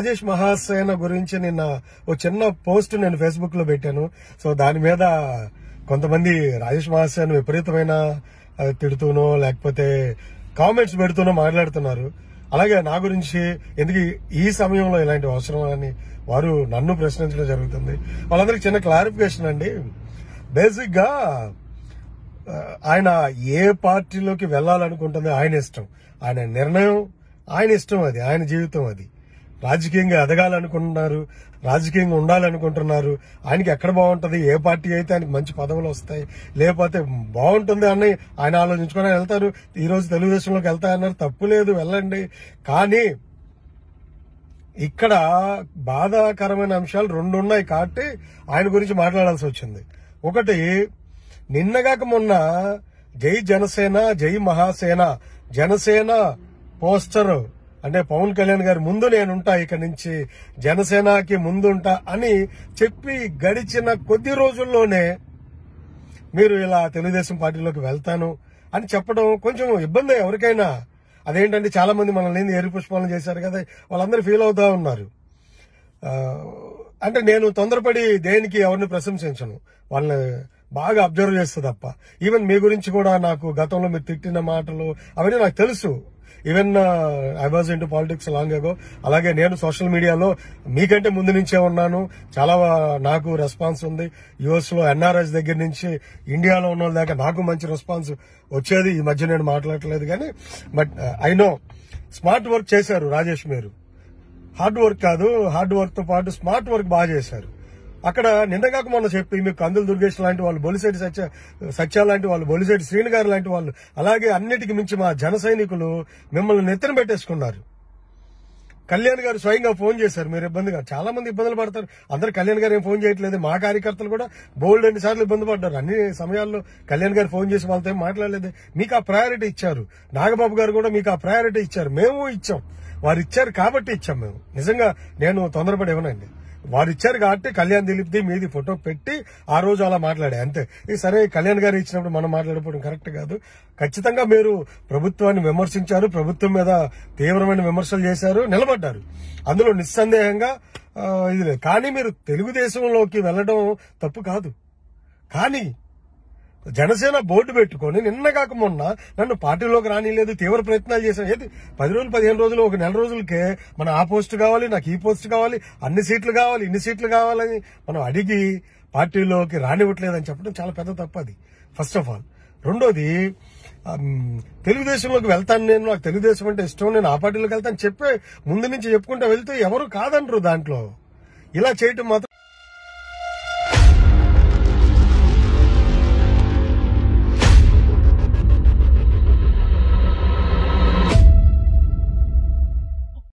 రాజేష్ మహాసేన గురించి నిన్న ఓ చిన్న పోస్ట్ నేను ఫేస్బుక్లో పెట్టాను. సో దాని మీద కొంతమంది రాజేష్ మహాసేన విపరీతమైన తిడుతూనో లేకపోతే కామెంట్స్ పెడుతూనో మాట్లాడుతున్నారు. అలాగే నా గురించి ఎందుకు ఈ సమయంలో ఇలాంటి అవసరం అని వారు నన్ను ప్రశ్నించడం జరుగుతుంది. వాళ్ళందరికీ చిన్న క్లారిఫికేషన్ అండి. బేసిక్గా ఆయన ఏ పార్టీలోకి వెళ్ళాలనుకుంటుంది ఆయన ఇష్టం. ఆయన నిర్ణయం ఆయన ఇష్టం అది ఆయన జీవితం అది. రాజకీయంగా ఎదగాలనుకుంటున్నారు రాజకీయంగా ఉండాలనుకుంటున్నారు. ఆయనకి ఎక్కడ బాగుంటుంది ఏ పార్టీ అయితే ఆయనకి మంచి పదవులు వస్తాయి లేకపోతే బాగుంటుంది అని ఆయన ఆలోచించుకొని వెళ్తారు. ఈ రోజు తెలుగుదేశంలోకి వెళ్తాయన్నారు తప్పు లేదు వెళ్ళండి. కానీ ఇక్కడ బాధాకరమైన అంశాలు రెండు ఉన్నాయి కాబట్టి ఆయన గురించి మాట్లాడాల్సి వచ్చింది. ఒకటి నిన్నగాక మొన్న జై జనసేన జై మహాసేన జనసేన పోస్టర్ అంటే పవన్ కళ్యాణ్ గారి ముందు నేనుంటా ఇక నుంచి జనసేనకి ముందుంటా అని చెప్పి గడిచిన కొద్ది రోజుల్లోనే మీరు ఇలా తెలుగుదేశం పార్టీలోకి వెళ్తాను అని చెప్పడం కొంచెం ఇబ్బంది ఎవరికైనా. అదేంటంటే చాలా మంది మనల్ని ఏరి పుష్పాలను చేశారు కదా వాళ్ళందరూ ఫీల్ అవుతా ఉన్నారు. అంటే నేను తొందరపడి దేనికి ఎవరిని ప్రశంసించను. వాళ్ళని బాగా అబ్జర్వ్ చేస్తా తప్ప. ఈవెన్ మీ గురించి కూడా నాకు గతంలో మీరు తిట్టిన మాటలు అవన్నీ నాకు తెలుసు. Even I was into politics long ago అలాగే నేను సోషల్ మీడియాలో మీకంటే ముందు నుంచే ఉన్నాను. చాలా నాకు రెస్పాన్స్ ఉంది. యుఎస్లో ఎన్ఆర్ఎస్ దగ్గర నుంచి ఇండియాలో ఉన్న వాళ్ళ దాకా నాకు మంచి రెస్పాన్స్ వచ్చేది. ఈ మధ్య నేను మాట్లాడట్లేదు కానీ but I know smart work చేశారు రాజేష్ మీరు. హార్డ్ వర్క్ కాదు హార్డ్ వర్క్తో పాటు స్మార్ట్ వర్క్ బాగా చేశారు. అక్కడ నిండగాక మొన్న చెప్పి మీకు కందులు దుర్గేష్ లాంటి వాళ్ళు బొలిశెట్టి సత్య సత్య లాంటి వాళ్ళు బొలిశెట్టి శ్రీను గారు లాంటి వాళ్ళు అలాగే అన్నిటికీ మించి మా జన సైనికులు మిమ్మల్ని నెత్తిన పెట్టేసుకున్నారు. కళ్యాణ్ గారు స్వయంగా ఫోన్ చేశారు మీరు ఇబ్బందిగా చాలా మంది ఇబ్బందులు పడతారు. అందరు కళ్యాణ్ గారు ఏం ఫోన్ చేయట్లేదు మా కార్యకర్తలు కూడా బోల్డ్ అన్ని సార్లు ఇబ్బంది పడ్డారు. అన్ని సమయాల్లో కళ్యాణ్ గారు ఫోన్ చేసి వాళ్ళతో ఏం మాట్లాడలేదు. మీకు ఆ ప్రయారిటీ ఇచ్చారు. నాగబాబు గారు కూడా మీకు ఆ ప్రయారిటీ ఇచ్చారు. మేము ఇచ్చాం. వారు ఇచ్చారు కాబట్టి ఇచ్చాం మేము. నిజంగా నేను తొందరపడి ఇవ్వనండి. వారు ఇచ్చారు కాబట్టి కళ్యాణ్ దిలీప్ది మీది ఫోటో పెట్టి ఆ రోజు అలా మాట్లాడే అంతే. ఈ సరే కళ్యాణ్ గారు ఇచ్చినప్పుడు మనం మాట్లాడిపోవడం కరెక్ట్ కాదు. ఖచ్చితంగా మీరు ప్రభుత్వాన్ని విమర్శించారు ప్రభుత్వం మీద తీవ్రమైన విమర్శలు చేశారు నిలబడ్డారు. అందులో నిస్సందేహంగా ఇది లేదు. కానీ మీరు తెలుగుదేశంలోకి వెళ్ళడం తప్పు కాదు. కానీ జనసేన బోర్డు పెట్టుకొని నిన్న కాక మొన్న నన్ను పార్టీలోకి రానిలేదు తీవ్ర ప్రయత్నాలు చేశాను. ఏది? పది రోజులు పదిహేను రోజులు ఒక నెల రోజులకే మన ఆ పోస్ట్ కావాలి నాకు ఈ పోస్ట్ కావాలి అన్ని సీట్లు కావాలి ఇన్ని సీట్లు కావాలని మనం అడిగి పార్టీలోకి రానివ్వట్లేదని చెప్పడం చాలా పెద్ద తప్పు అది. ఫస్ట్ ఆఫ్ ఆల్ రెండోది తెలుగుదేశంలోకి వెళ్తాను నేను నాకు తెలుగుదేశం అంటే ఇష్టం నేను ఆ పార్టీలోకి వెళ్తాను చెప్పే ముందు నుంచి చెప్పుకుంటూ వెళ్తే ఎవరు కాదంటారు దాంట్లో. ఇలా చేయటం మాత్రం